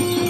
you.